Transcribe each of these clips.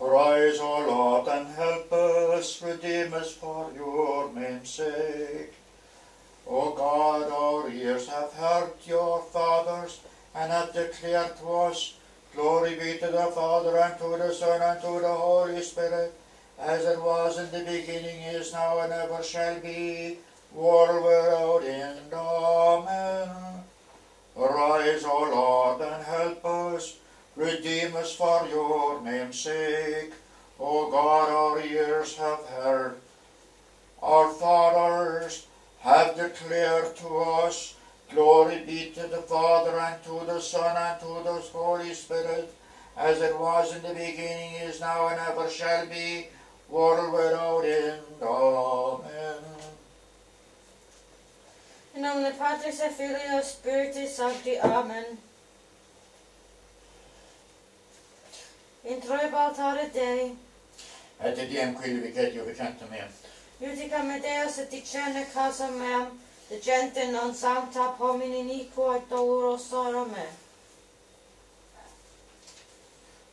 Rise, O Lord, and help us, redeem us for your name's sake. O God, our ears have heard your fathers, and have declared to us, Glory be to the Father, and to the Son, and to the Holy Spirit, as it was in the beginning, is now, and ever shall be, world without end. Amen. Arise, O Lord, and help us. Redeem us for your name's sake. O God, our ears have heard. Our fathers have declared to us, Glory be to the Father, and to the Son, and to the Holy Spirit, as it was in the beginning, is now, and ever shall be, world without end. Amen. In nomine Patris et Filii Spiritus Sancti. Amen. introiba altare Dei. Et idiem qui vicetio vicenta mea. Judica me Deus et dicene casa mea, de gente non sancta homini nico et doloro sora me.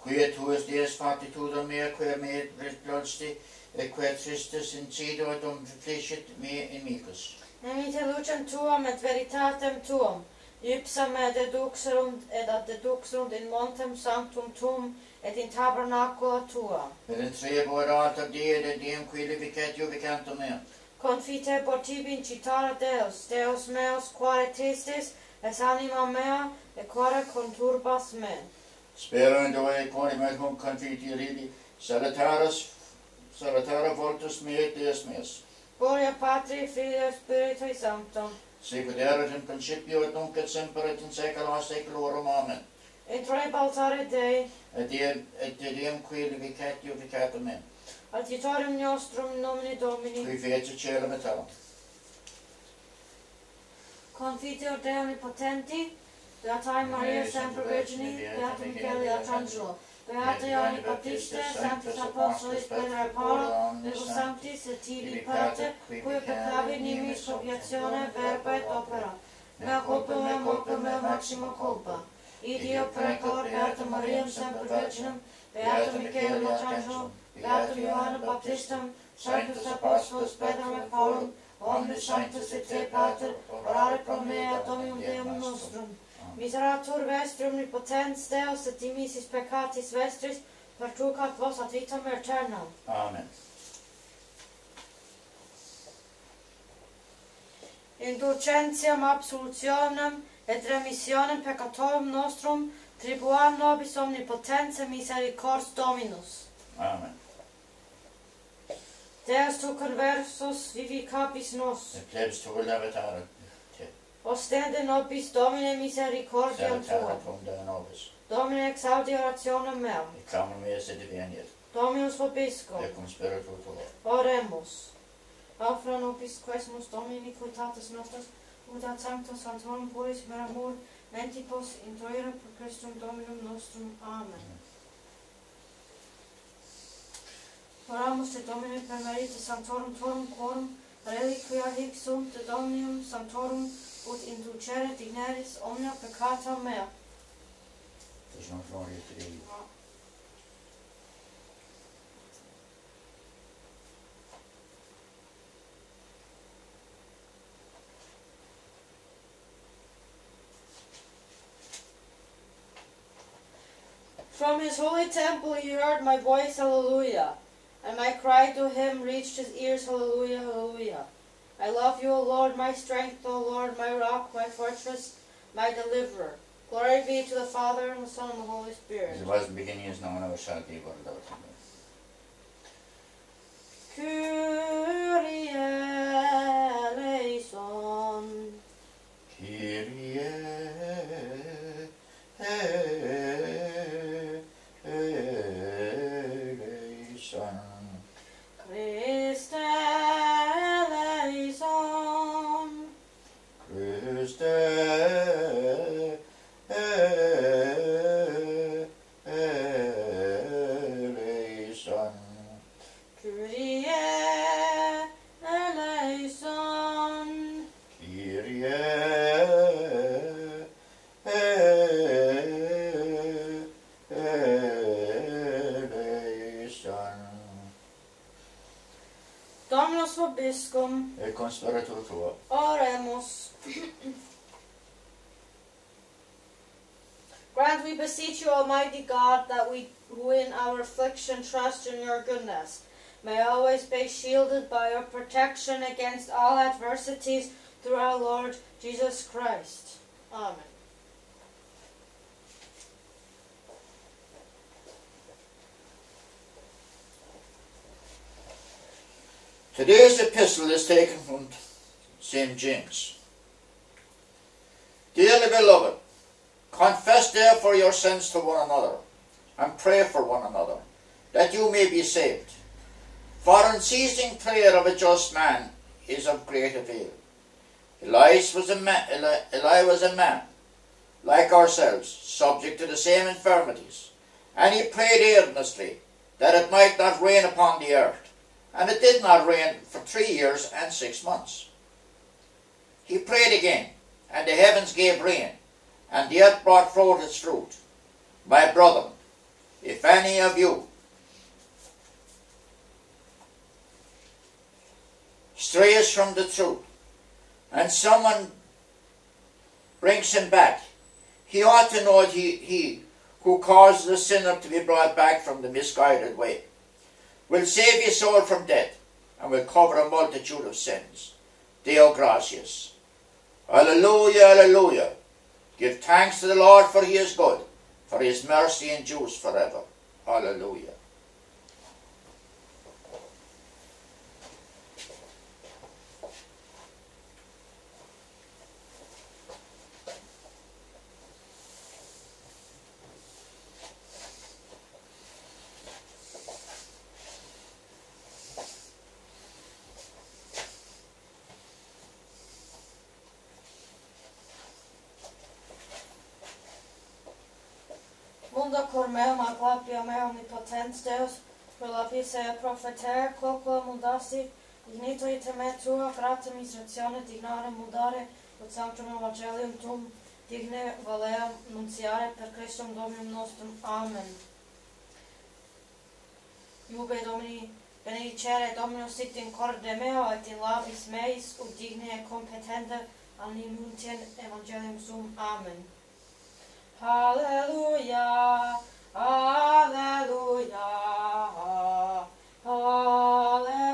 Quia tu est dies fatitudo mea, quia me resplosti, et quia tristus incido et omflicit me amicus. Nemite lucem tuam et veritatem tuam, ipsa me deduxerunt et ad deduxerunt in montem sanctum tuum, et in tabernaculo tuo. Et entrebo ad alta die, et diem qui levicetio vicanto mea. Confite portibi in citara Deus, Deus meus, quare tristis, es anima mea, et quare conturbas me. Spero in doe, quare me cum confiti ridi, salutaras, salutara voltus me et Deus meus. Gloria Patri, Filio, Spiritui Sancto. Sicut erat in principio, et nunc et semper, et in saeculo saeculorum. Amen. E Entrai balzare E di direm qui levicat iubicatum me. Adiutorem nostrum in nomine Domini. Qui fece cielo e terra. Confidio Dei Omnipotenti, Beatae Maria Sempre Virgine, Beata Michele Arcangelo, Beate Ioanni Battista, Sanctus Apostolis, Pedro e Paolo, Virgo Sanctis et Tibi Pate, qui peccavi nimi, soviazione, verba e opera. Mea culpa, mea culpa, mea maxima culpa. Idio precor beatam Mariam semper virginum, beatam Michael Arcangelo, beatam Ioannem Baptistum, sanctus apostolus Petrum et Paulum, omnes sanctus et te pater, orare pro me et omnium Deum nostrum. Miseratur vestri omnipotens Deus et dimisis peccatis vestris, pertucat vos ad vitam aeternam. Amen. Indulgentiam absolutionem, et remissionem peccatorum nostrum, tribuam nobis omnipotens et misericors Dominus. Amen. Deus tu conversus vivi capis nos. Et plebs tu levetare. Ostende nobis Domine misericordiam Tua. Salutatum nobis. Domine exaudi orationem meam. Et clamor mea se diveniet. Dominus vobiscum. Et cum spiritu tuo. Oremus. Afra nobis quesmus Domini cutatus nostras, ut ad sanctus sanctorum puris per amor mentibus introire per Christum Dominum nostrum. Amen. Oramus te Domine per merite sanctorum tuorum quorum reliquia hic sunt de Dominum sanctorum ut inducere digneris omnia peccata mea. Tus non gloria te From his holy temple he heard my voice, hallelujah. And my cry to him reached his ears, hallelujah, hallelujah. I love you, O Lord, my strength, O Lord, my rock, my fortress, my deliverer. Glory be to the Father, and the Son, and the Holy Spirit. As it was in the beginning, is now, and ever shall be, world without end. Kyrie vobiscum. et con spiritu tuo. Oremus. Grant, we beseech you, Almighty God, that we who in our affliction trust in your goodness may always be shielded by your protection against all adversities through our Lord Jesus Christ. Amen. Today's epistle is taken from St. James. Dearly beloved, confess therefore your sins to one another, and pray for one another, that you may be saved. For unceasing prayer of a just man is of great avail. Elias was a man, Eli, Eli was a man, like ourselves, subject to the same infirmities, and he prayed earnestly that it might not rain upon the earth and it did not rain for three years and six months. He prayed again, and the heavens gave rain, and the earth brought forth its fruit. My brother, if any of you strays from the truth, and someone brings him back, he ought to know he, he who caused the sinner to be brought back from the misguided way will save your soul from death and will cover a multitude of sins. Deo gratias. Hallelujah, hallelujah. Give thanks to the Lord for he is good, for his mercy endures forever. Hallelujah. mens Deus, per lapis et profetere, quoque mundasti, ignito ite me tua, grata miserazione, dignare mudare, ut sanctum evangelium tum, digne valeam nunciare per Christum Dominum nostrum. Amen. Iube Domini, benedicere Dominus sit in corde meo et in labis meis, ut digne et competente annuntien evangelium sum. Amen. Hallelujah. Alleluia, Alleluia.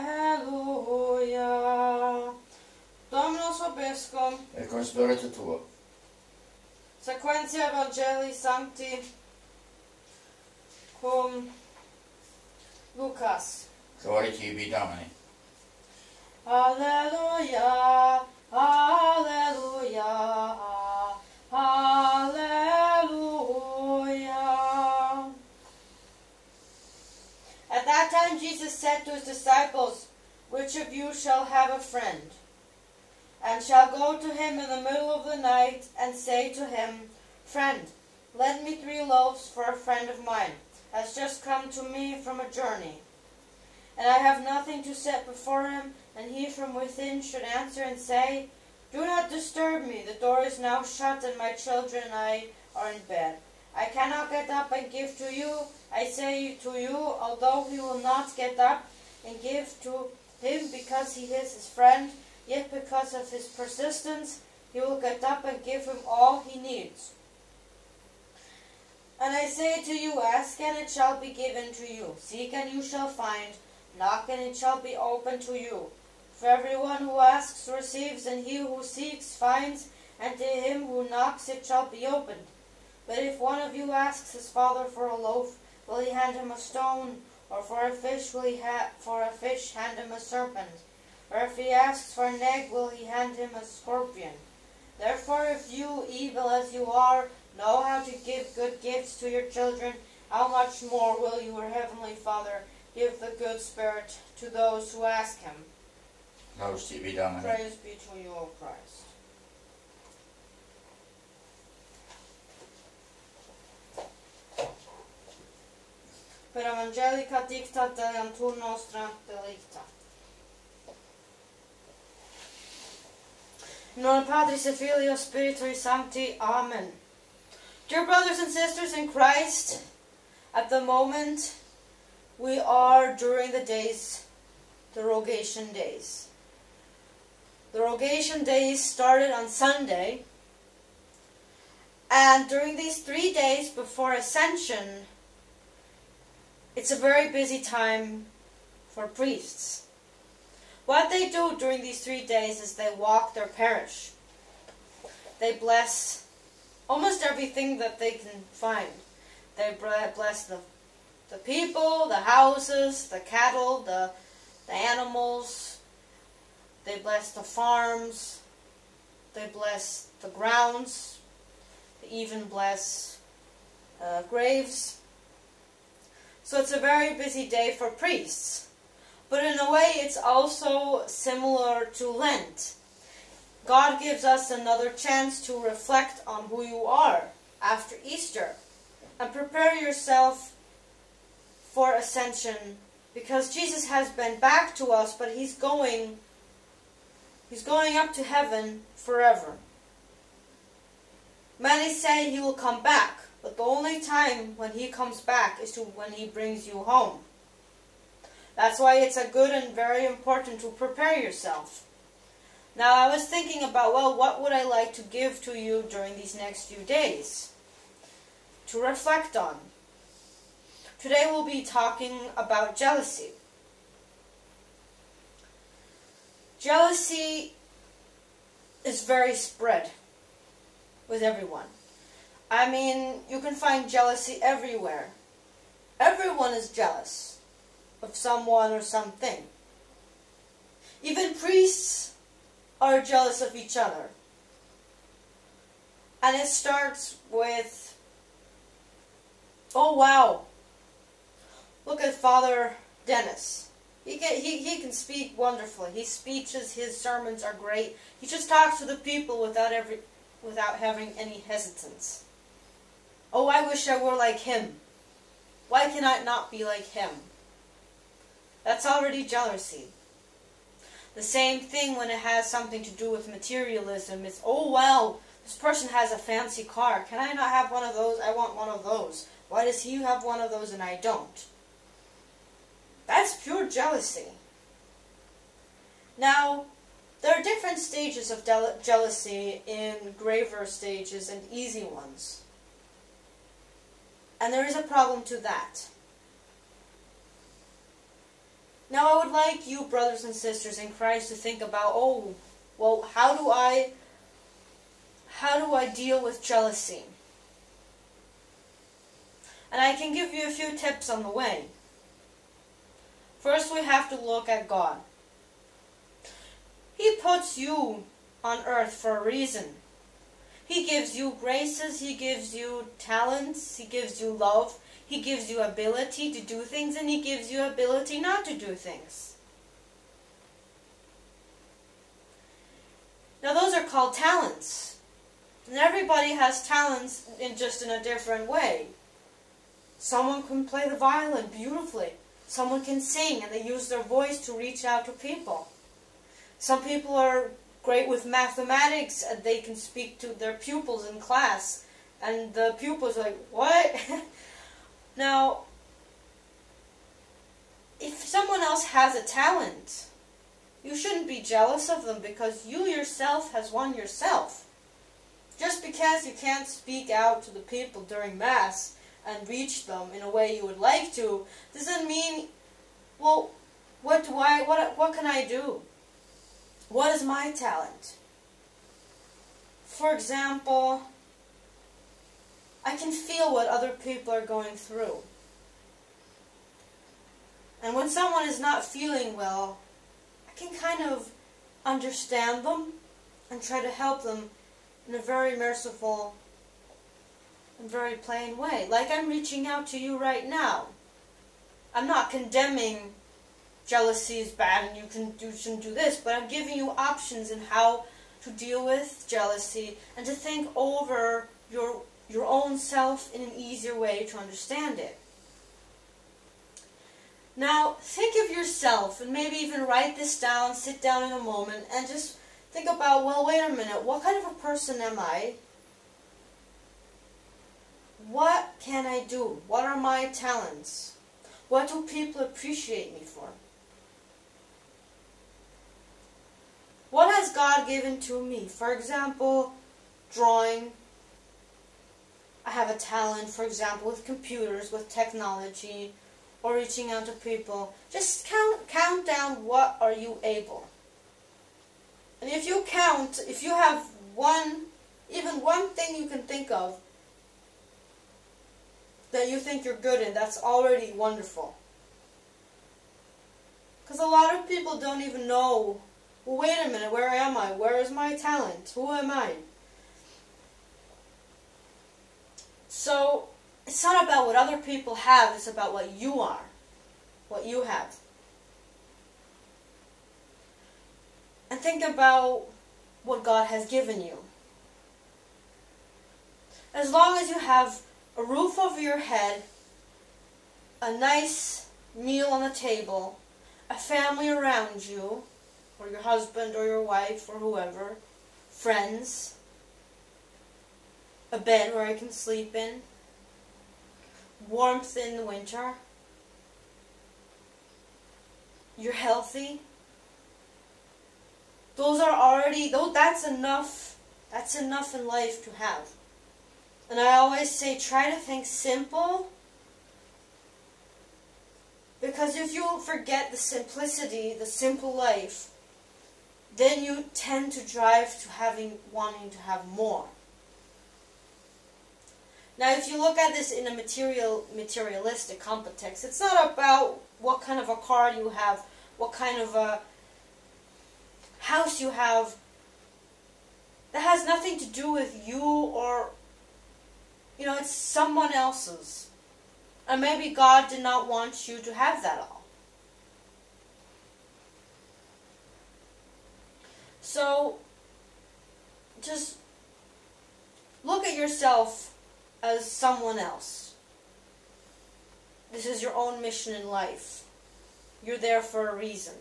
Dominus obiscum. E con spiritu. Sequentia Evangelii Sancti cum Lucas. Gloria tibi, Domine. Alleluia, Alleluia, Alleluia. Time Jesus said to his disciples, Which of you shall have a friend, and shall go to him in the middle of the night, and say to him, Friend, lend me three loaves, for a friend of mine has just come to me from a journey, and I have nothing to set before him, and he from within should answer and say, Do not disturb me, the door is now shut, and my children and I are in bed. I cannot get up and give to you. I say to you, although he will not get up and give to him because he is his friend, yet because of his persistence, he will get up and give him all he needs. And I say to you, ask and it shall be given to you. Seek and you shall find. Knock and it shall be opened to you. For everyone who asks receives, and he who seeks finds, and to him who knocks it shall be opened. But if one of you asks his father for a loaf, will he hand him a stone? Or for a fish will he ha- for a fish hand him a serpent? Or if he asks for an egg, will he hand him a scorpion? Therefore, if you, evil as you are, know how to give good gifts to your children, how much more will your heavenly Father give the good Spirit to those who ask him? Laus tibi Domini. Praise be to you, O Christ. Per evangelica dicta deliantur nostra delicta. In nome Patris et Filio Spiritui Sancti. Amen. Dear brothers and sisters in Christ, at the moment we are during the days, the rogation days. The Rogation days started on Sunday, and during these three days before Ascension, it's a very busy time for priests. What they do during these three days is they walk their parish. They bless almost everything that they can find. They bless the, the people, the houses, the cattle, the, the animals. They bless the farms. They bless the grounds. They even bless uh, graves. So it's a very busy day for priests. But in a way, it's also similar to Lent. God gives us another chance to reflect on who you are after Easter and prepare yourself for ascension because Jesus has been back to us but he's going he's going up to heaven forever. Many say he will come back, but the only time when he comes back is to when he brings you home. That's why it's a good and very important to prepare yourself. Now I was thinking about, well, what would I like to give to you during these next few days to reflect on. Today we'll be talking about jealousy. Jealousy is very spread with everyone. I mean, you can find jealousy everywhere. Everyone is jealous of someone or something. Even priests are jealous of each other. And it starts with, oh wow, look at Father Dennis. He can, he, he can speak wonderfully. His speeches, his sermons are great. He just talks to the people without every, without having any hesitance. Oh, I wish I were like him. Why can I not be like him? That's already jealousy. The same thing when it has something to do with materialism. It's, oh, well, this person has a fancy car. Can I not have one of those? I want one of those. Why does he have one of those and I don't? That's pure jealousy. Now, there are different stages of jealousy in graver stages and easy ones. And there is a problem to that. Now I would like you, brothers and sisters in Christ, to think about, oh, well, how do I, how do I deal with jealousy? And I can give you a few tips on the way. First, we have to look at God. He puts you on earth for a reason. He gives you graces, He gives you talents, He gives you love, he gives you ability to do things and he gives you ability not to do things. Now those are called talents. And everybody has talents in just in a different way. Someone can play the violin beautifully. Someone can sing and they use their voice to reach out to people. Some people are great with mathematics and they can speak to their pupils in class. And the pupils are like, what? Now, if someone else has a talent, you shouldn't be jealous of them because you yourself has one yourself. Just because you can't speak out to the people during Mass and reach them in a way you would like to, doesn't mean, well, what do I, what, what can I do? What is my talent? For example, I can feel what other people are going through. And when someone is not feeling well, I can kind of understand them and try to help them in a very merciful and very plain way. Like I'm reaching out to you right now. I'm not condemning jealousy is bad and you can you shouldn't do this, but I'm giving you options in how to deal with jealousy and to think over your your own self in an easier way to understand it. Now, think of yourself and maybe even write this down, sit down in a moment, and just think about, well, wait a minute, what kind of a person am I? What can I do? What are my talents? What do people appreciate me for? What has God given to me? For example, drawing. I have a talent, for example, with computers, with technology, or reaching out to people. Just count count down what are you able. And if you count, if you have one, even one thing you can think of that you think you're good in, that's already wonderful. Because a lot of people don't even know, wait a minute, where am I? Where is my talent? Who am I? So, it's not about what other people have, it's about what you are, what you have. And think about what God has given you. As long as you have a roof over your head, a nice meal on the table, a family around you, or your husband or your wife or whoever, friends, a bed where I can sleep in, warmth in the winter, you're healthy. Those are already, though that's enough, that's enough in life to have. And I always say try to think simple because if you forget the simplicity, the simple life, then you tend to drive to having wanting to have more. Now, if you look at this in a material, materialistic context, it's not about what kind of a car you have, what kind of a house you have. That has nothing to do with you or, you know, it's someone else's. And maybe God did not want you to have that all. So, just look at yourself as someone else. This is your own mission in life. You're there for a reason.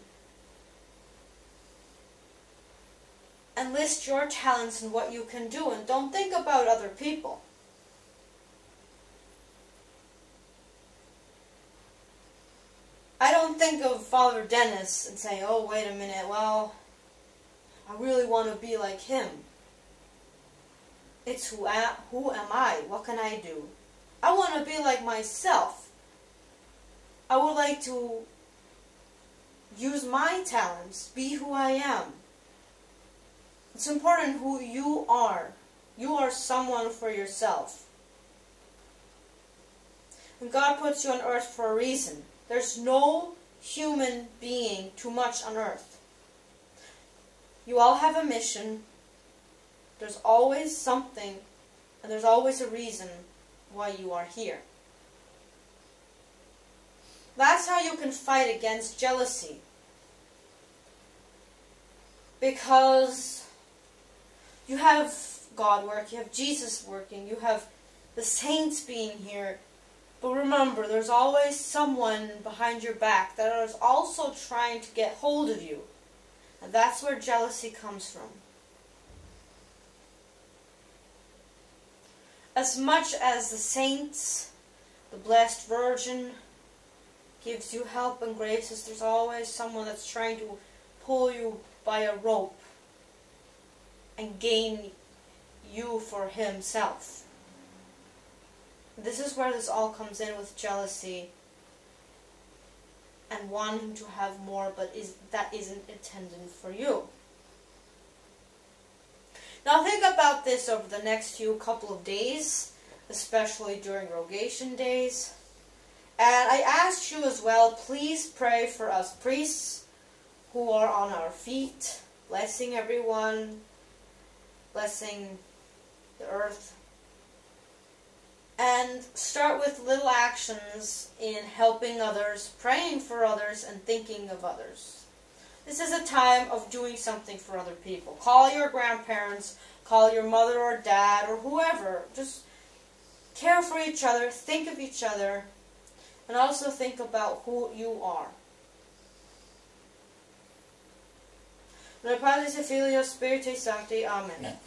And list your talents and what you can do, and don't think about other people. I don't think of Father Dennis and say, oh, wait a minute, well, I really want to be like him. It's who, am, who am I? What can I do? I want to be like myself. I would like to use my talents, be who I am. It's important who you are. You are someone for yourself. And God puts you on earth for a reason. There's no human being too much on earth. You all have a mission. There's always something, and there's always a reason why you are here. That's how you can fight against jealousy. Because you have God work, you have Jesus working, you have the saints being here, but remember, there's always someone behind your back that is also trying to get hold of you. That's where jealousy comes from. As much as the saints, the Blessed Virgin, gives you help and graces, there's always someone that's trying to pull you by a rope and gain you for himself. This is where this all comes in with jealousy and wanting to have more, but is that isn't intended for you. Now think about this over the next few couple of days, especially during rogation days. And I ask you as well, please pray for us priests who are on our feet, blessing everyone, blessing the earth, and start with little actions in helping others, praying for others, and thinking of others. This is a time of doing something for other people. Call your grandparents, call your mother or dad or whoever. Just care for each other, think of each other, and also think about who you are. Nel Padre, Filio, Spiritus Sancti. Amen.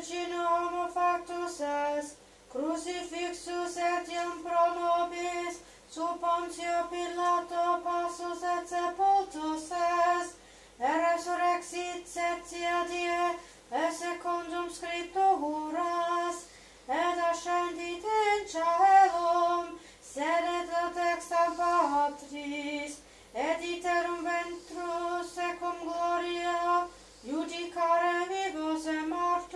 Dulci homo factus est, crucifixus etiam pro nobis, sub Pontio Pilato passus et sepultus est, et resurrexit setia die, et secundum scripturas, et ascendit in caelum, sedet ad exta patris, et iterum ventrus secum gloria, judicare vivos et mortos,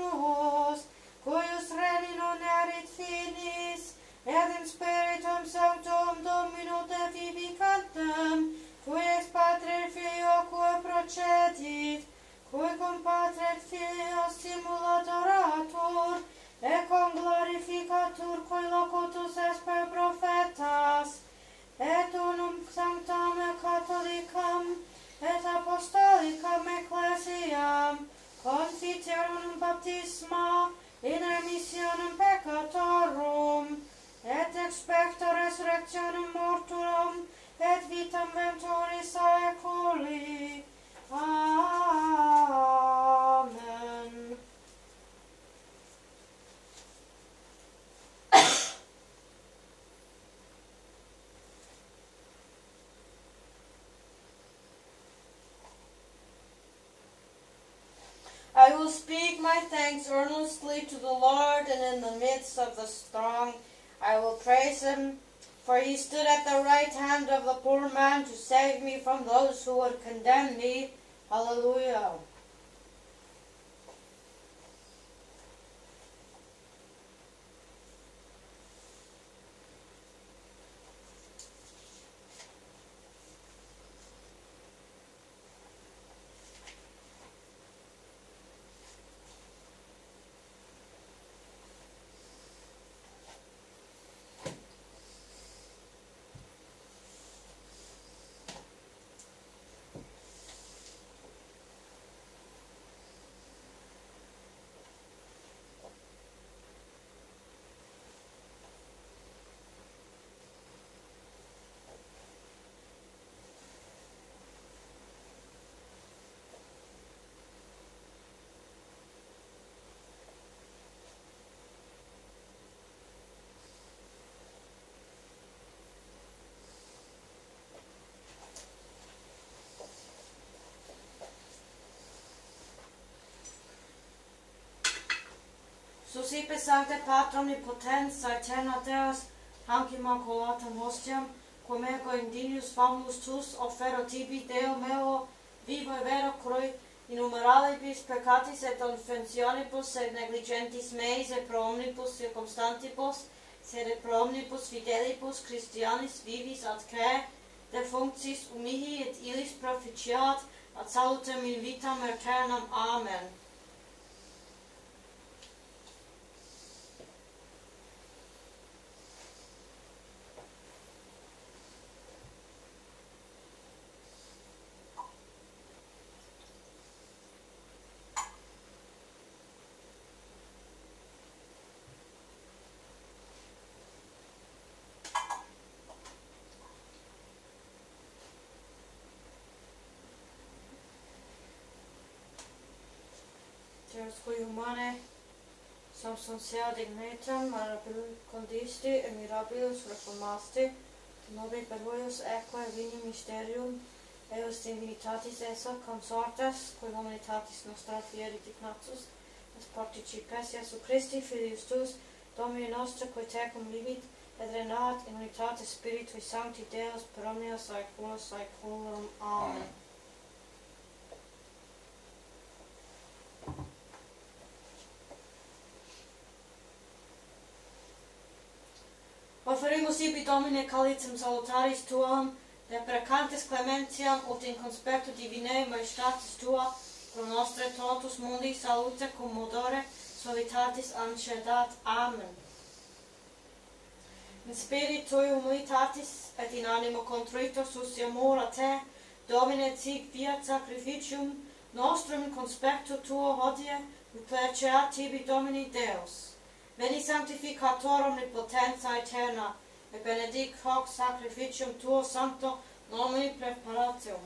et in spiritum sanctum Domino te vivicantem, cui ex patre filio quo procedit, cui cum patre filio simulat oratur, et cum glorificatur cui locutus est per profetas, et unum sanctam et catholicam, et apostolicam ecclesiam, confiterum baptisma in remissionem peccatorum, et expecto resurrectionem mortuum, et vitam ventori saeculi. Amen. I will speak my thanks earnestly to the Lord, and in the midst of the strong I will praise him, for he stood at the right hand of the poor man to save me from those who would condemn me. Hallelujah. Susipe sancte patron potens aeterna Deus, hanc mancoatam hostiam, quam ego indinius famulus tus offero tibi Deo meo, vivo e vero croi, innumerabibus peccatis et offensionibus et negligentis meis et pro omnibus circumstantibus, sed et pro omnibus fidelibus Christianis vivis ad cre, defunctis umihi et illis proficiat, ad salutem in vitam aeternam. Amen. Cerscui humane substantia dignitam mirabil condisti et mirabilus reformasti, nobi per voius equae vini mysterium eos dignitatis essa consortas, quae humanitatis nostra fieri dignatus, et participes Jesu Christi, Filius Tuus, Domini nostra, quae tecum vivit, et renat in unitate Spiritui Sancti Deus, per omnia saeculos saeculorum. Amen. Amen. Oferimus ibi Domine calicem salutaris tuam, de precantis clementiam ut in conspectu divinae majestatis tua, pro nostre totus mundi salute commodore solitatis ancedat. Amen. In spiritu humilitatis et in animo contrito sustiamur a te, Domine tic fiat sacrificium nostrum conspectu tuo hodie, ut tibi Domini Deus. Veni sanctificatorum omnipotentia eterna, et benedic hoc sacrificium tuo sancto nomini preparatio.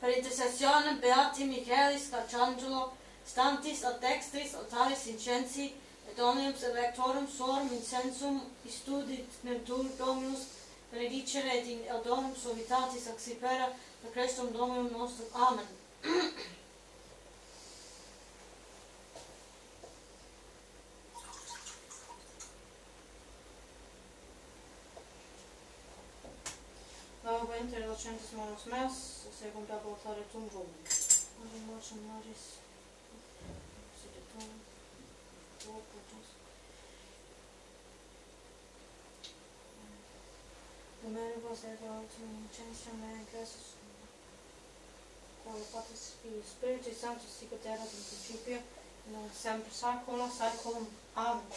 Per intercessionem Beati Michaelis Carciangelo, stantis ad dextris altaris incensi, et omnium electorum sorum incensum istudit mentur Dominus, benedicere et in eldonum suavitatis accipera, per Christum Dominum nostrum. Amen. facem să mă mulțumesc, să se cumpea băutare tumbul. Am luat și măris. Să de tum. Două pătăs. Numele vă se dă altul în ce înseamnă în clasă sunt. Acolo poate să fie Spiritul Sanct, să zică te arată în principiu, în exemplu, sacul ăla, sacul în armă.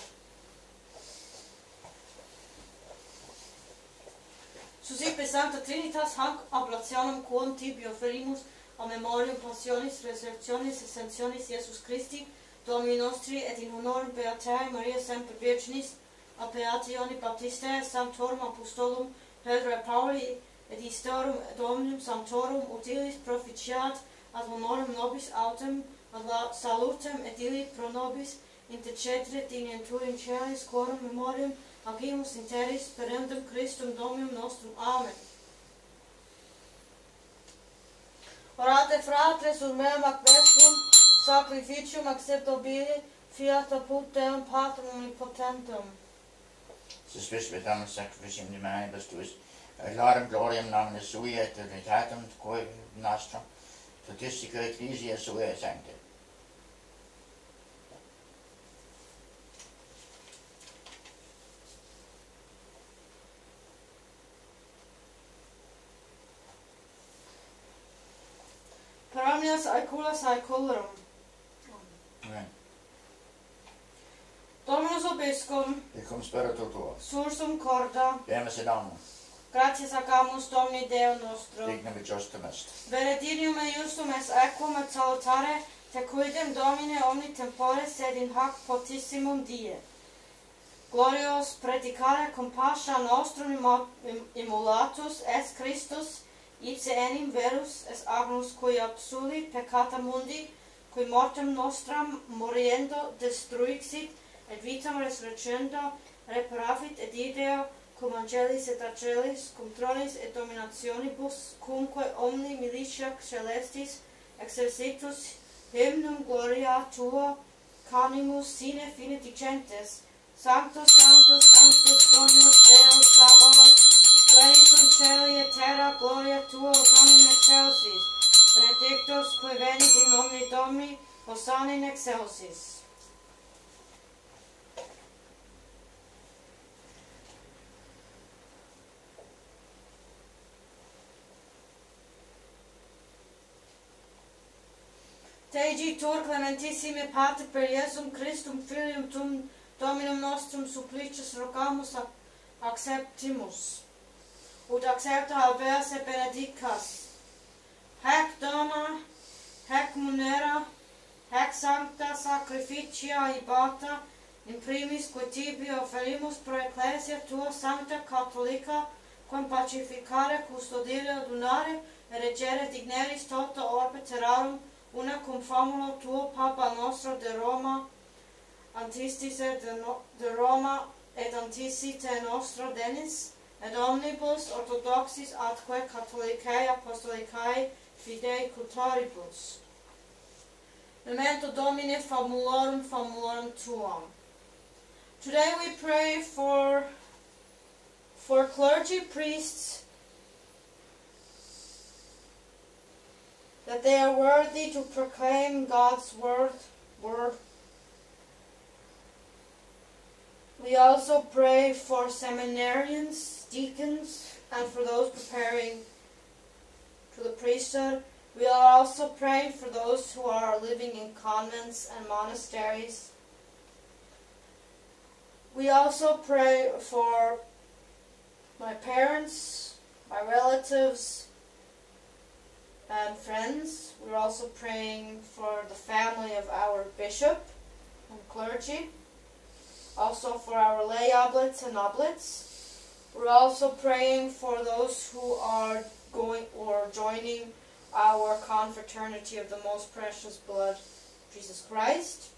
Susipe Sancta Trinitas hanc ablationem quon tibi offerimus a memoriam passionis, resurrectionis, ascensionis Iesus Christi, Domini nostri, et in honorem Beatae Maria Semper Virginis, a Beationi Baptistae, Sanctorum Apostolum, Pedro Pauli, et Istorum Dominum Sanctorum utilis proficiat ad honorem nobis autem, ad la salutem et illi pro nobis, intercedret in enturim celis quorum memoriam agimus in terris perendum Christum Dominum nostrum. Amen. Orate fratres un mem ac vestum sacrificium acceptabile fiat apud Deum Patrum Omnipotentum. Suspis vetam sacrificium dimanibus tuis, laudem gloriam nomine sui et dignitatem, quae nostrum, tutistica ecclesia sua sancta. calculas aequilum. Amen. Dominus obiscum. Et cum tuo. Sursum corda. Demus in omnum. Gratia sacamus Domini Deo nostro. Dignum et justum est. Veredinium et justum est equum et salutare te quidem Domine omni tempore sed in hac potissimum die. Glorios predicare cum nostrum immolatus est Christus ipse enim verus es agnus cui absoli peccata mundi, cui mortem nostram moriendo destruixit, et vitam resurrecendo reparavit et idea cum angelis et angelis, cum tronis et dominationibus, cumque omni militia celestis exercitus hymnum gloria tua, canimus sine fine dicentes, Sanctus, Sanctus, Sanctus, Dominus Deus Sabaoth, Praise celia terra gloria tua con in excelsis. Benedictus qui venit in omni Domini, Hosanna in excelsis. Tegi tur clementissime pater per Iesum Christum filium tum Dominum nostrum supplicius rogamus ac acceptimus ut accepta habeas et benedicas. Hac dona, hac munera, hac sancta sacrificia ibata, in primis quo tibi offerimus pro ecclesia tua sancta catholica, quam pacificare, custodire, adunare, e regere digneris tota orbe terrarum, una cum famulo tuo Papa nostro de Roma, antistise de, no, de Roma, et antisite nostro denis, et omnibus orthodoxis atque catholicae apostolicae fidei cultoribus. Memento Domine famulorum famulorum tuam. Today we pray for for clergy priests that they are worthy to proclaim God's word word We also pray for seminarians, deacons, and for those preparing to the priesthood. We are also praying for those who are living in convents and monasteries. We also pray for my parents, my relatives, and friends. We're also praying for the family of our bishop and clergy. Also for our lay oblates and oblates. We're also praying for those who are going or joining our confraternity of the most precious blood, Jesus Christ.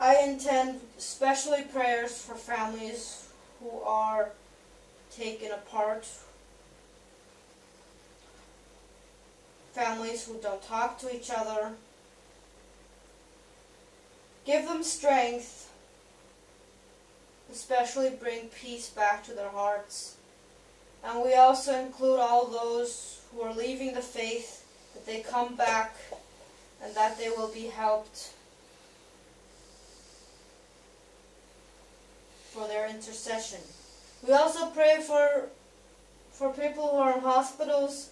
I intend especially prayers for families who are taken apart, families who don't talk to each other. Give them strength, especially bring peace back to their hearts. And we also include all those who are leaving the faith, that they come back and that they will be helped for their intercession. We also pray for for people who are in hospitals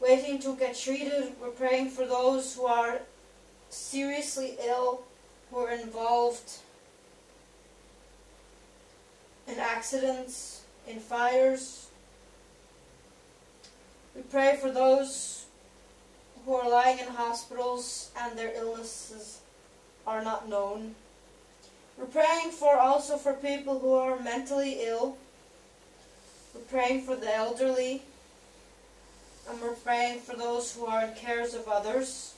waiting to get treated. We're praying for those who are seriously ill, who are involved in accidents, in fires. We pray for those who are lying in hospitals and their illnesses are not known. We're praying for also for people who are mentally ill. We're praying for the elderly. And we're praying for those who are in cares of others.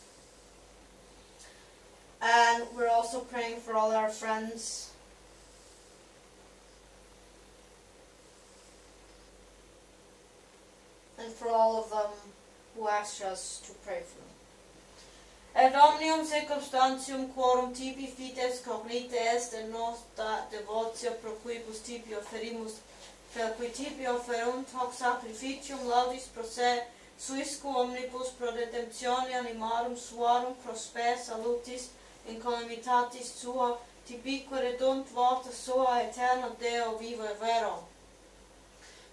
And we're also praying for all our friends. And for all of them who asked us to pray for them. Et omnium circumstantium quorum tibi fides cognite est in nostra devotio pro quibus tibi offerimus per qui tibi offerunt hoc sacrificium laudis pro se suiscu omnibus pro redemptione animarum suarum pro salutis in calamitatis sua tibique redunt vota sua eterno Deo vivo e vero.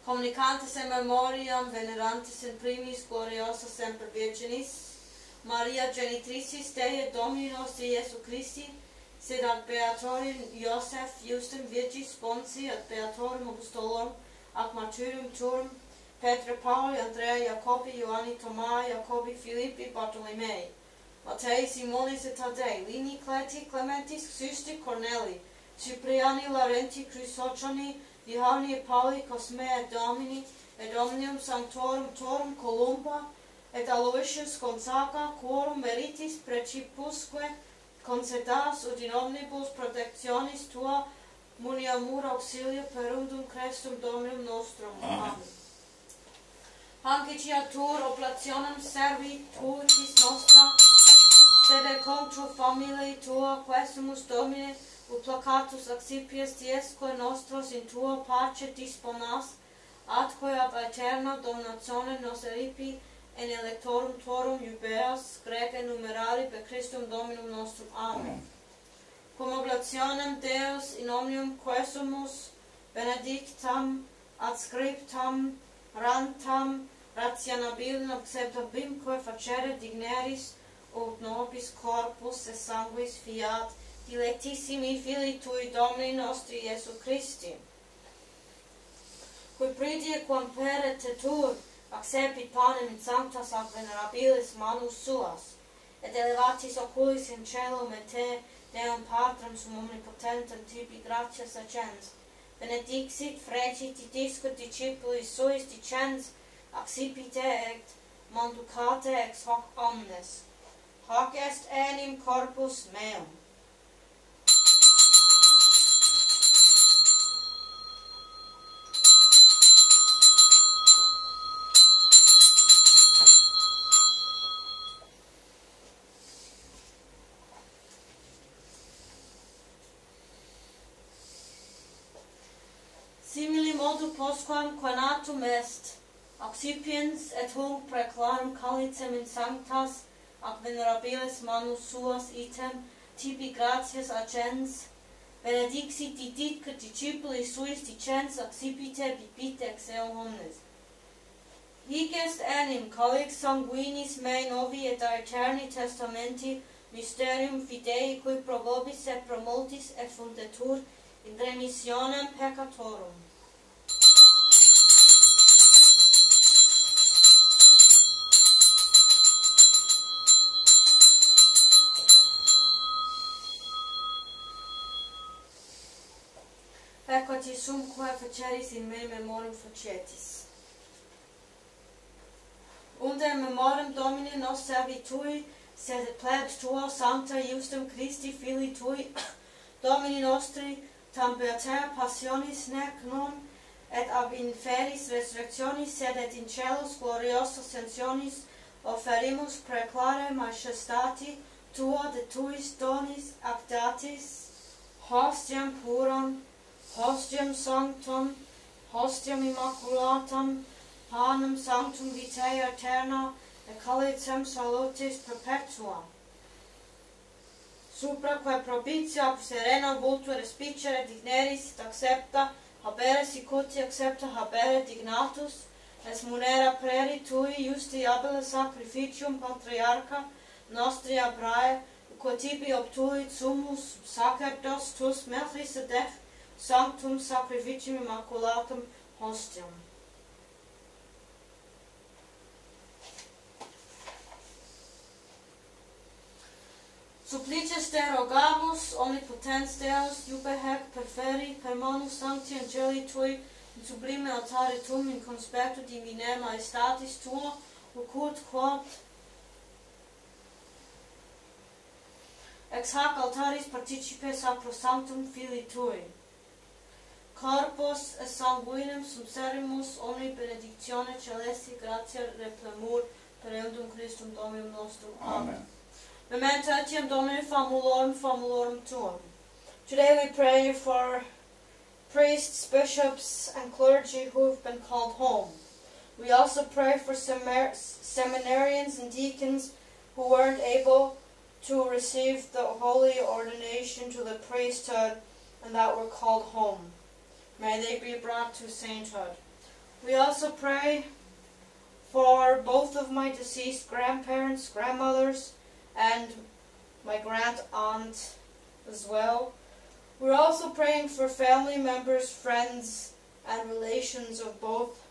Communicantes in memoriam venerantes in primis gloriosa semper virginis, Maria genitricis Dei Dominos Iesu Christi, sed ad Beatorim Iosef Justum Virgis sponsi ad beatorum Apostolum, ad martyrium Turum, Petra Pauli, Andrea, Jacobi, Ioanni, Tomai, Jacobi, Filippi, Bartolomei, Matei, Simonis et Tadei, Lini, Cleti, Clementis, Xusti, Corneli, Cipriani, Laurenti, Chrysogeni, di homini Pauli Cosmea et Domini et omnium sanctorum torum columba et Aloysius Gonzaga quorum meritis precipusque concedas ut in omnibus protectionis tua muniamur auxilio perundum Christum Dominum nostrum. Amen. Hangicia tur oblationem servi tuitis nostra, sede contro contra familiae tua questumus Domine, ut placatus accipies diesque nostros in tuo pace disponas, atque ab aeterna donatione nos eripi en electorum tuorum iubeas, grece numerari per Christum Dominum nostrum. Amen. Cum oblationem Deus in omnium quesumus benedictam, ad scriptam, rantam, rationabilem acceptabimque facere digneris, ut nobis corpus et sanguis fiat, dilettissimi fili tui Domini nostri Iesu Christi, cui pridie quam pere te tur accepit panem in sanctas ac venerabilis manus suas, et elevatis oculis in celum et te, Deum Patrem sum omnipotentem tibi gratias accens, benedixit fregit discut discipulis suis dicens, accipite et manducate ex hoc omnes. Hoc est enim corpus meum. postquam quanatum est, accipiens et hunc preclarum calicem in sanctas, ac venerabilis manus suas item, tibi gratias agens, benedixit didit que discipuli suis dicens accipite bibite ex eo omnes. Hic est enim calix sanguinis mei novi et aeterni testamenti mysterium fidei qui probobis et promultis et fundetur in remissionem peccatorum. Eccoci sumque faceris in me memorem facetis. Unde memorem Domini nos servi tui, sed et plebs tua sancta justum Christi fili tui, Domini nostri, tam per passionis nec non, et ab inferis resurrectionis, sed et in celos gloriosa ascensionis, offerimus preclare majestati tua de tuis donis abdatis, hostiam puram, hostiam sanctam, hostiam immaculatam, panem sanctum vitae aeterna, et calicem salutis perpetuam. Supra quae propitia ab serena vultu respicere digneris et accepta habere sicuti accepta habere dignatus, es munera preri tui justi abele sacrificium patriarca nostri abrae, quotibi obtuit sumus sacerdos tus Melchisedec sanctum sacrificium immaculatum hostium. Supplices te rogamus, omnipotens Deus, iube hec perferi, per manus sancti angeli tui, in sublime altare tum, in conspectu divinae maestatis tuo, occult quod ex hac altaris participes sacrosanctum filii tui. Corpus sanguinem subserimus omni benedictione celesti gratia replemur per eundum Christum Dominum nostrum. Amen. Memento etiam Domini famulorum famulorum tuum. Today we pray for priests, bishops, and clergy who have been called home. We also pray for semer- seminarians and deacons who weren't able to receive the holy ordination to the priesthood and that were called home. May they be brought to sainthood. We also pray for both of my deceased grandparents, grandmothers, and my grand aunt as well. We're also praying for family members, friends, and relations of both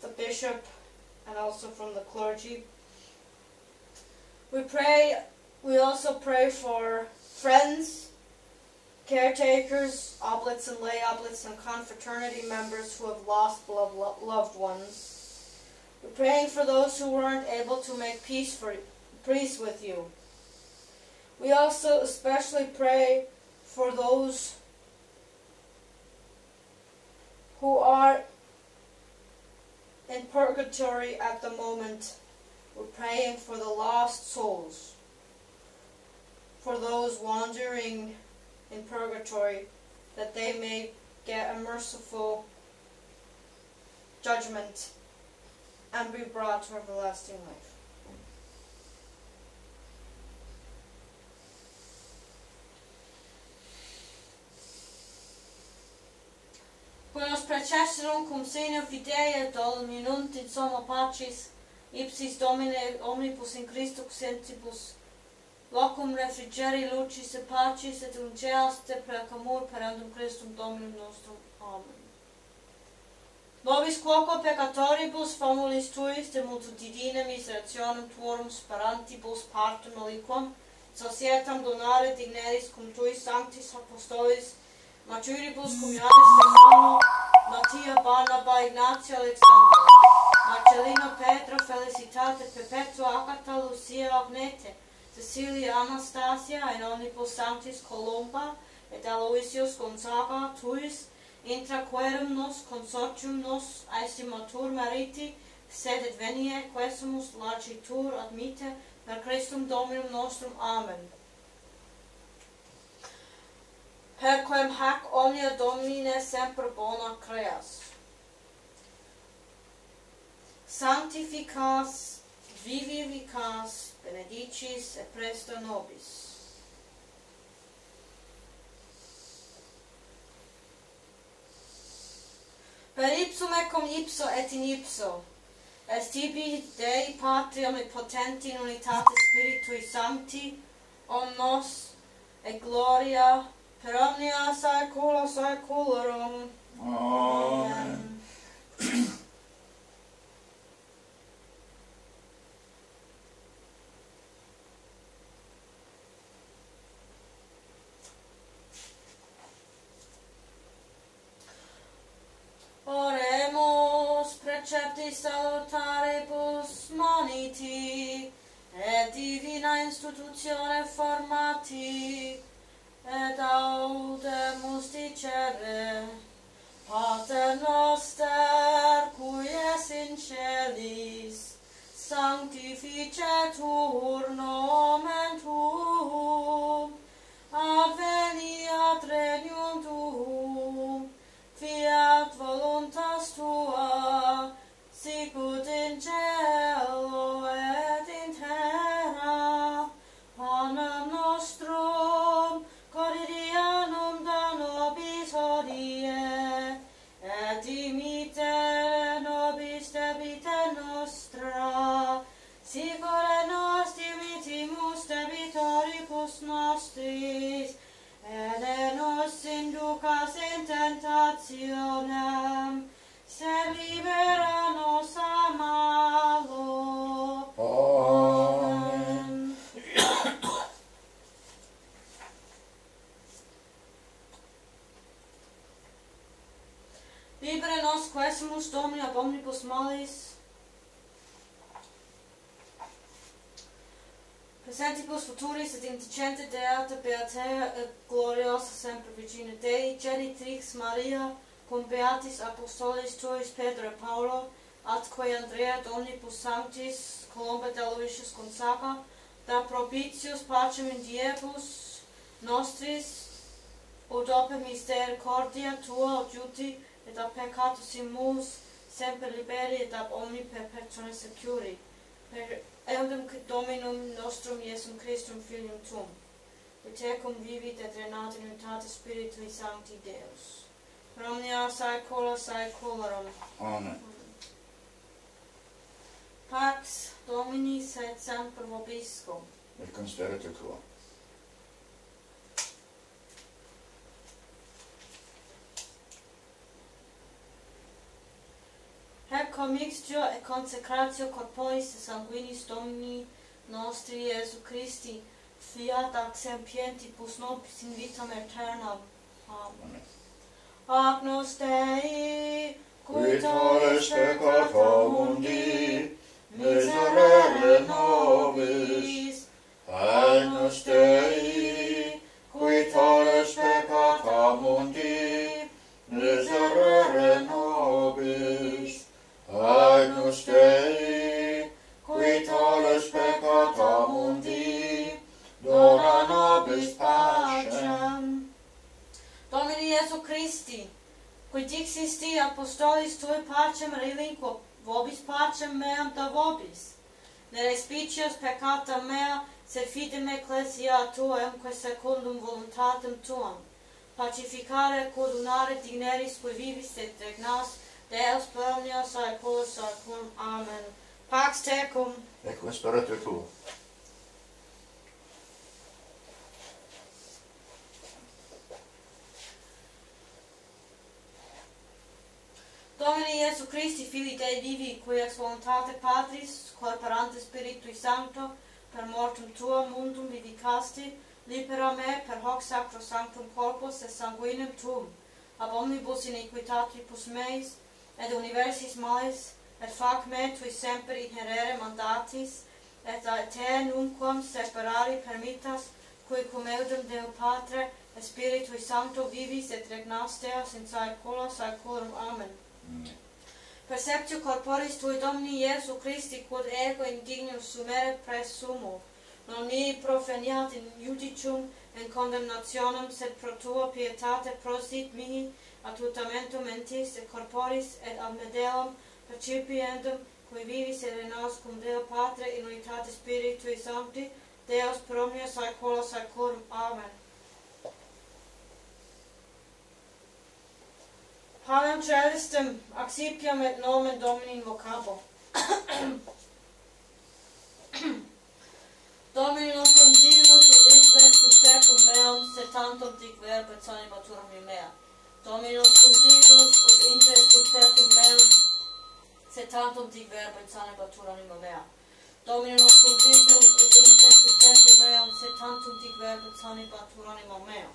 the bishop and also from the clergy. We pray, we also pray for friends, caretakers, oblates and lay oblates, and confraternity members who have lost loved ones. We're praying for those who weren't able to make peace for peace with you. We also especially pray for those who are in purgatory at the moment. We're praying for the lost souls, for those wandering in purgatory, that they may get a merciful judgment and be brought to everlasting life. Quos precesserum cum sine fidei dol minunt in soma pacis, ipsis Domine omnibus in Christo sentibus, locum refrigeri lucis et pacis et ungeas te preacamur perandum Christum Dominum nostrum. Amen. Nobis quoque peccatoribus famulis tuis de multu divine miserationem tuorum sperantibus partum aliquam, societam donare digneris cum tuis sanctis apostolis, maturibus cum Ioannis Stefano, Mattia Barnaba Ignatio Alexander, Marcellino Pedro Felicitate Perpetua Agata Lucia Agnete, Cecilia Anastasia in sanctis Columba et Aloysius Gonzaga tuis intra querum nos consortium nos aestimatur mariti sed et venie quesumus largitur admite per Christum Dominum nostrum Amen. Per quem hac omnia Domine semper bona creas. Sanctificas vivificas benedicis et presto nobis. Per ipsum et cum ipso et in ipso, et tibi Dei Patri omnipotenti in unitate Spiritui Sancti, omnos et gloria per omnia saecula saeculorum. Amen. Amen. accepti salutaribus moniti, et divina institutione formati, et audemus dicere, Pater noster, cui es in celis, sanctificetur nomen tuum, nationem, se libera nos a malo. Amen. Libre nos quesumus Domini ab omnibus malis, Presentibus futuris et indicente Deata Beatae et gloriosa semper Virgine Dei, genitrix Maria, cum Beatis Apostolis Tuis Pedro et Paolo, atque Andrea et omnibus sanctis Columba de Aloysius Gonzaga, da propitius pacem in diebus nostris, ut ope misericordia Tua audiuti, et ab peccatus immus, semper liberi et ab omni perpetuum securi. Per eundem Dominum nostrum Iesum Christum Filium Tuum, ut tecum vivit et renat in unitate Spiritui Sancti Deus. Per omnia saecula saeculorum. Amen. Pax Domini sed semper vobiscum. Et consperator quo. Commixtio et consecratio corporis sanguinis Domini nostri Iesu Christi, fiat ac sempientibus nobis in vitam aeternam. Amen. Amen. Agnus Dei, Qui tolles peccata mundi, miserere nobis. Agnus Dei, qui tolles peccata mundi, miserere nobis. Dominus Dei, qui tolles peccata mundi, dona nobis pacem. Domini Iesu Christi, qui dixis ti apostolis tui pacem relinquo, vobis pacem meam da vobis. Ne respicios peccata mea, sed fidem ecclesia tua emque secundum voluntatem tuam. Pacificare, codunare digneris, qui vivis et regnas, Deus omnia saecusa cum amen. Pax tecum. Et cum spiritu tuo. Domini Iesu Christi, Filii Dei vivi, qui ex voluntate Patris, corporante Spiritui Sancto, per mortum Tuam mundum vivicasti, libera me per hoc sacro sanctum corpus et sanguinem Tuum, ab omnibus iniquitatibus meis, et universis moles, et fac me tui semper inherere mandatis, et a te nunquam separari permittas, cui cum eudem Deo Patre, et Spiritui Sancto vivis et regnas Deus in saecula saeculorum. Amen. Mm. Perceptio corporis tui Domini Iesu Christi, quod ego indignus sumere presumo, non mi profeniat in judicium, in condemnationem, sed pro tua pietate prosit mihi, attutamentum mentis et corporis et ad medeam percipiendum qui vivis et renaus cum Deo Patre in unitate Spiritui Sancti, Deus promnia saecula saecurum. Amen. Panem celestem accipiam et nomen Domini invocabo. Domini nostrum divinus et in vestrum secum meam, tantum dic verbet animaturam in mea. Dominus cum Divinus ut inter subtecum meum, se tantum dic verbo in sane batura anima mea. Dominus cum Divinus ut inter subtecum meum, se tantum dic verbo in sane batura anima mea.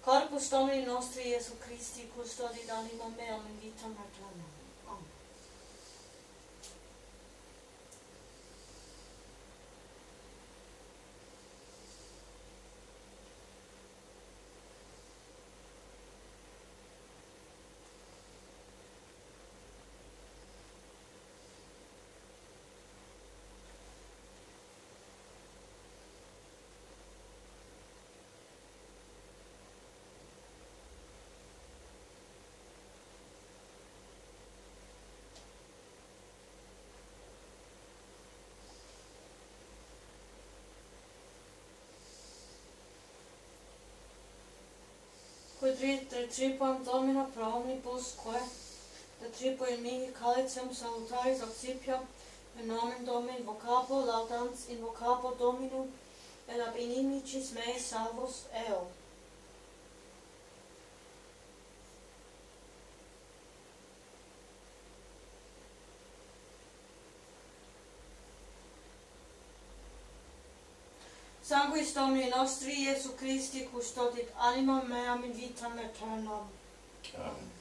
Corpus Domini nostri Jesu Christi, custodi d'anima mea, in vita materna. Tre tripam domina praomnibusque, de tripo in mihi calitium salutaris occipiam, in nomen Domini invocabo, laudans invocabo Dominum, et ab inimicis mei salvos eum. Sanguis Domini nostri, Iesu Christi, custodit animam meam in vitam aeternam. Amen.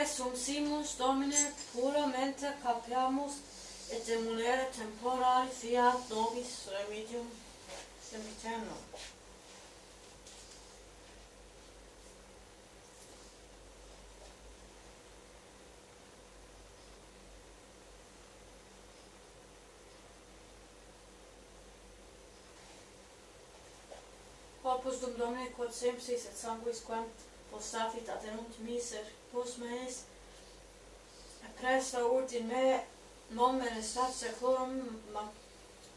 Domine sum simus, Domine, pura mente capiamus, et de munere temporari fiat nobis remedium sempiternum. Corpus dum Domine quod sempsis et sanguis quam postafit att en ont miser hos mig. Presta ord in me nomere statse chlorum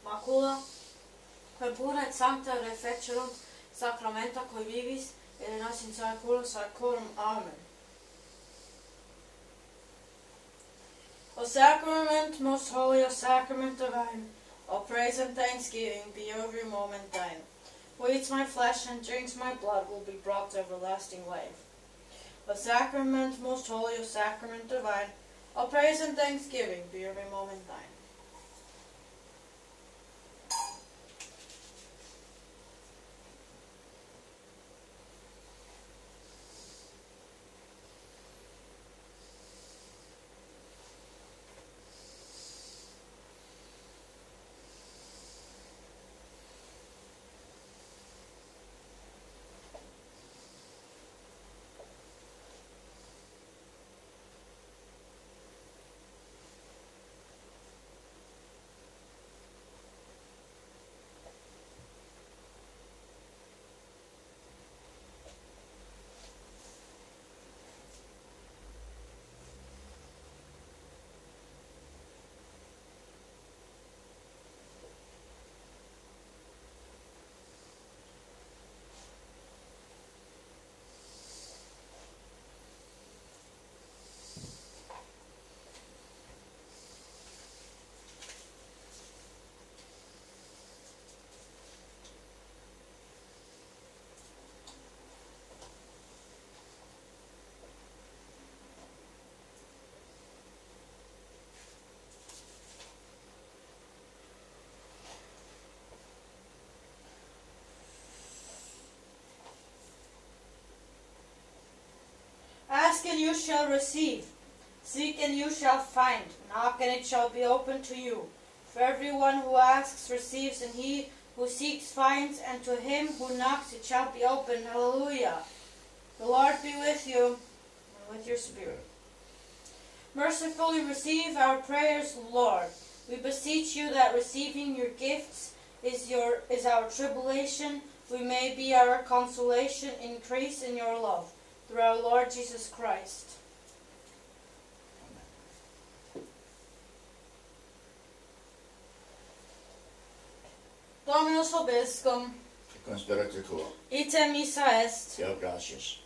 macula, quae punet sancta refecerunt sacramenta quae vivis, et nas in saeculum saecorum. Amen. O sacrament most holy, O sacrament divine, O praise and thanksgiving be every moment thine. Who eats my flesh and drinks my blood will be brought to everlasting life. O sacrament most holy, O sacrament divine, all praise and thanksgiving be every moment thine. Ask and you shall receive. Seek and you shall find. Knock and it shall be opened to you. For everyone who asks receives, and he who seeks finds, and to him who knocks it shall be opened. Hallelujah. The Lord be with you and with your spirit. Mercifully receive our prayers, Lord. We beseech you that receiving your gifts is your is our tribulation. we may be our consolation, increase in your love. Through our Lord Jesus Christ. Dominus vobiscum, spiritu tuo. ite missa est. Deo gratias.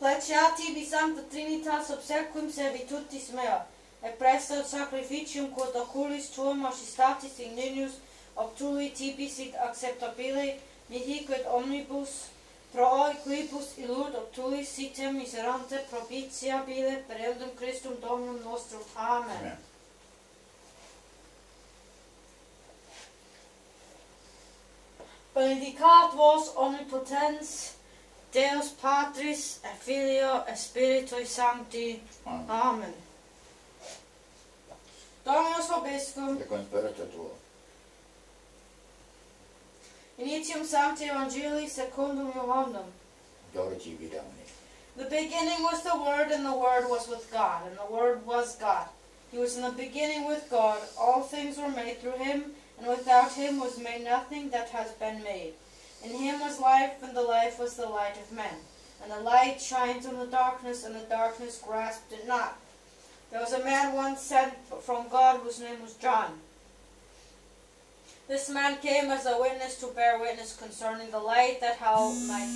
Placiati vi sancta Trinitas obsequim servitutis mea, et presta sacrificium quod oculis tuum majestatis igninius obtui tibi sit acceptabile, mihi quid omnibus Pro oi quipus illudum tui, sitem miserante propitiabile per eldum Christum Domnum nostrum. Amen. Amen. Benedicat vos omnipotens, Deus Patris, et Filio, et Spiritui Sancti. Amen. Amen. Dominus vobiscum. Et con spiritu tuo. Initium Sancti Evangelii secundum Johannem. Glory tibi, Domine. The beginning was the Word, and the Word was with God, and the Word was God. He was in the beginning with God. All things were made through him, and without him was made nothing that has been made. In him was life, and the life was the light of men. And the light shines in the darkness, and the darkness grasped it not. There was a man once sent from God whose name was John. This man came as a witness to bear witness concerning the light that how might